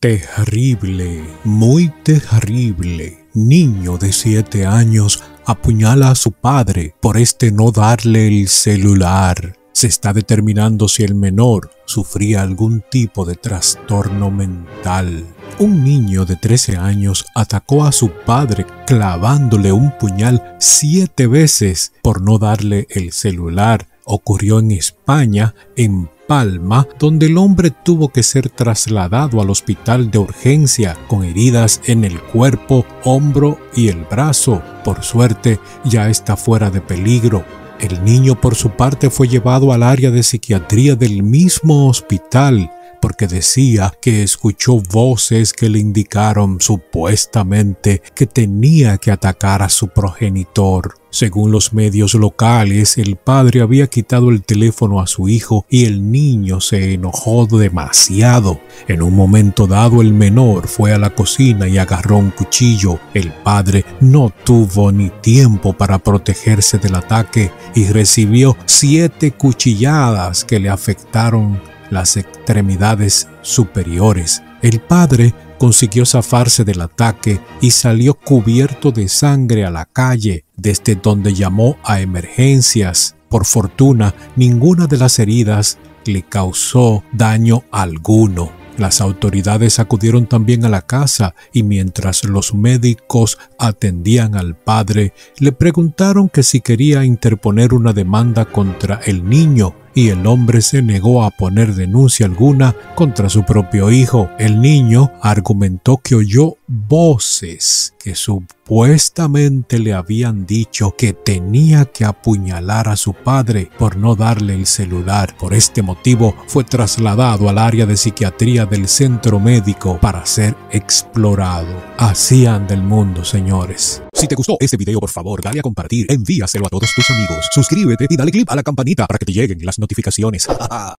Terrible, muy terrible. Niño de 7 años apuñala a su padre por este no darle el celular. Se está determinando si el menor sufría algún tipo de trastorno mental. Un niño de 13 años atacó a su padre clavándole un puñal siete veces por no darle el celular. Ocurrió en España, en Palma, donde el hombre tuvo que ser trasladado al hospital de urgencia con heridas en el cuerpo, hombro y el brazo. Por suerte, ya está fuera de peligro. El niño por su parte fue llevado al área de psiquiatría del mismo hospital porque decía que escuchó voces que le indicaron supuestamente que tenía que atacar a su progenitor. Según los medios locales, el padre había quitado el teléfono a su hijo y el niño se enojó demasiado. En un momento dado el menor fue a la cocina y agarró un cuchillo. El padre no tuvo ni tiempo para protegerse del ataque y recibió siete cuchilladas que le afectaron las extremidades superiores. El padre consiguió zafarse del ataque y salió cubierto de sangre a la calle, desde donde llamó a emergencias. Por fortuna, ninguna de las heridas le causó daño alguno. Las autoridades acudieron también a la casa y mientras los médicos atendían al padre, le preguntaron que si quería interponer una demanda contra el niño y el hombre se negó a poner denuncia alguna contra su propio hijo. El niño argumentó que oyó voces que supuestamente le habían dicho que tenía que apuñalar a su padre por no darle el celular. Por este motivo fue trasladado al área de psiquiatría del centro médico para ser explorado. Así anda el mundo, señores. Si te gustó este video, por favor, dale a compartir, envíaselo a todos tus amigos, suscríbete y dale click a la campanita para que te lleguen las notificaciones.